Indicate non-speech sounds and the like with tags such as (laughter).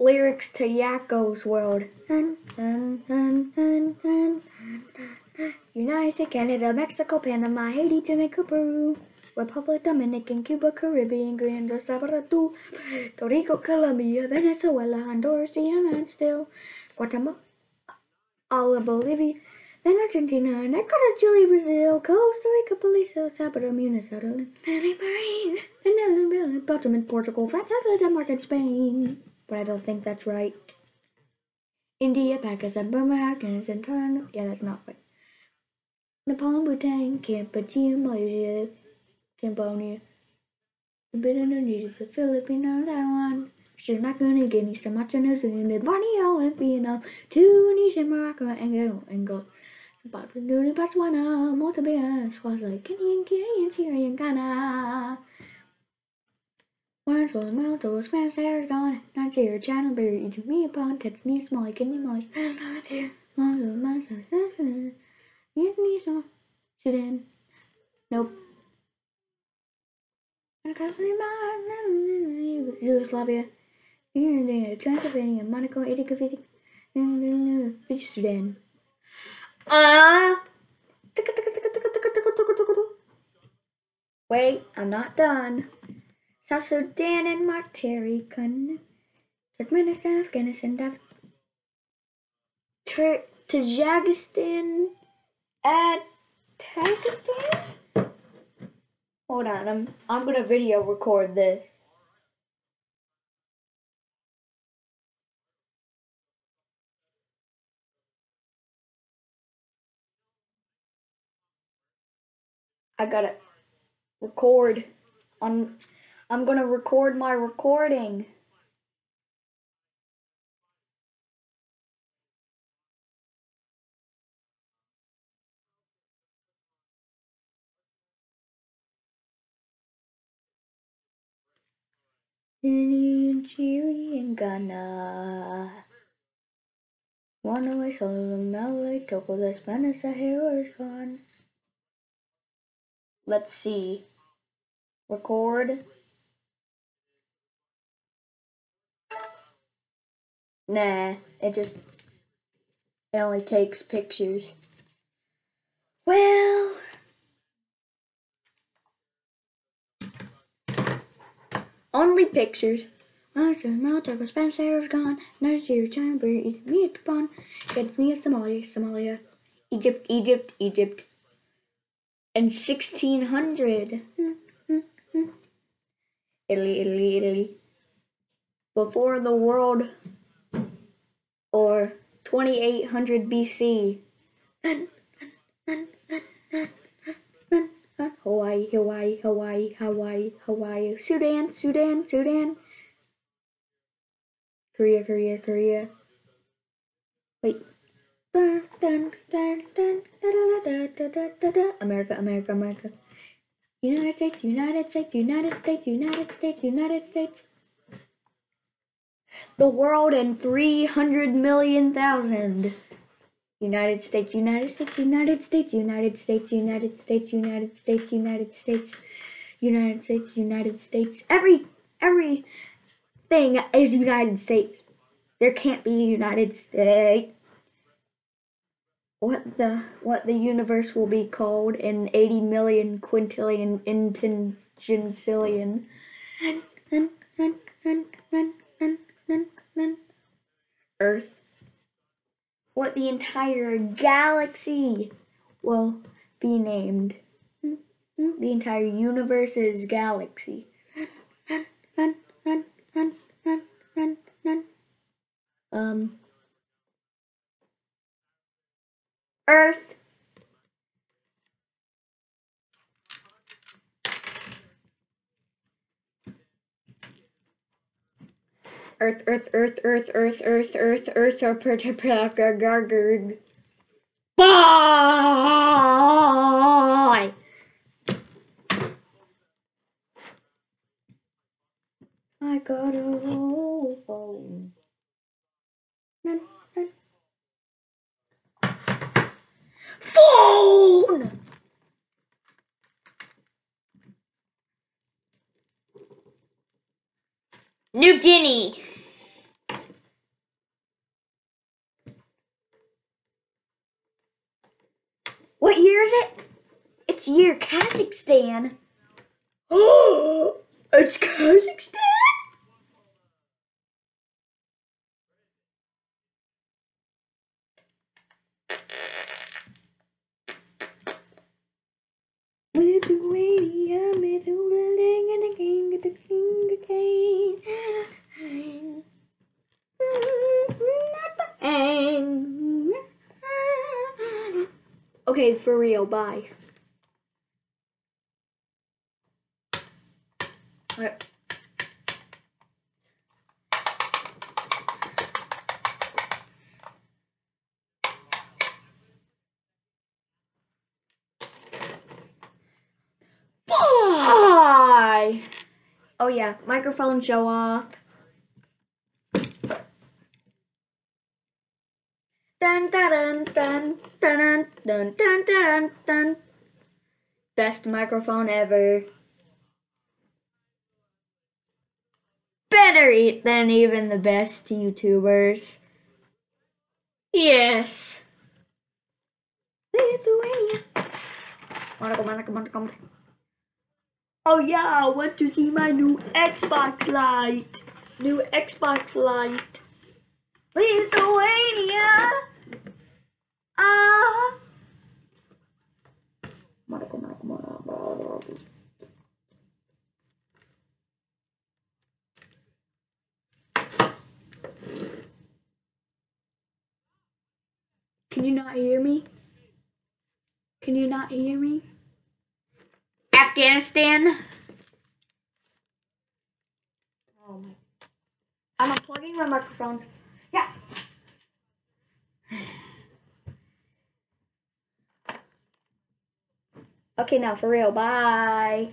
lyrics to Yakko's World. United Canada, Mexico, Panama, Haiti, Jamaica, Peru, Republic Dominican, Cuba, Caribbean, Grenada, Salvador, Puerto Rico, Colombia, Venezuela, Honduras, United States, Guatemala, all of Bolivia, then Argentina, and Ecuador, Chile, Brazil, Costa Rica, Belize, El Salvador, Minnesota, Bahrain, and Belgium, and Portugal, France, Denmark, and Spain. But I don't think that's right. India, Pakistan, Burma, Afghanistan, Thailand. Yeah, that's not right. Nepal, Bhutan, Cambodia, Malaysia, Cambodia, Indonesia, the Philippines, Taiwan, Sri Lanka, New Guinea, Sumatra, New Zealand, Borneo, and Vietnam, Tunisia, Morocco, Angola, Angola. Zimbabwe, Botswana, Mozambique, Swaziland, Kenya, Kenya, Syria, and Ghana. Orange was mild, so was fast, hair is gone. Not your channel, but you're me upon. That's me small, like can be moist. Mom's was mild, so assassin. Yes, me so. in Nope. Yugoslavia. Transylvania, Monaco, Italy, Sudan. Uh, wait, I'm not done. South Sudan and Martirikan, Turkmenistan, Afghanistan, Tur- Tajikistan, and Tajikistan? Hold on, I'm I'm gonna video record this. I gotta record on I'm gonna record my recording. Nigeria and Ghana. One away solo Malay Togo the Spanish Sahara is gone. Let's see. Record. Nah, it just it only takes pictures. Well, only pictures. Malta, Spencer is gone. Nigeria, China, Brazil, me Japan. It's me, a Somalia, Somalia, Egypt, Egypt, Egypt. And 1600. Italy, Italy, Italy. Before the world or 2800 BC. Hawaii, Hawaii, Hawaii, Hawaii, Hawaii, Sudan, Sudan, Sudan. Korea, Korea, Korea. Wait. America, America, America. United States, United States, United States, United States, United States. The world and 300 million thousand. United States, United States, United States, United States, United States, United States, United States, United States, United States. Every every thing is United States. There can't be United States. What the what the universe will be called in 80 million quintillion intentionsillion. Earth. What the entire galaxy will be named. The entire universe is galaxy. Um Earth Earth, Earth, Earth, Earth, Earth, Earth, Earth, Earth, Earth, Earth, Bye! I got a whole phone. Phone! New Guinea. year, Kazakhstan. Oh, (gasps) it's Kazakhstan? With the with the and the king, the king, the. Okay, for real, bye. Alright. Bye. Oh yeah, microphone show off. Dun dun dun dun dun dun dun dun dun. Best microphone ever. Better eat than even the best YouTubers. Yes. Lithuania. Oh yeah, I want to see my new Xbox light. New Xbox light. Lithuania. Ah. Monaco, Monaco, Monaco. Can you not hear me? Can you not hear me? Afghanistan. Oh my. I'm unplugging my microphones. Yeah. (sighs) Okay, now for real. Bye.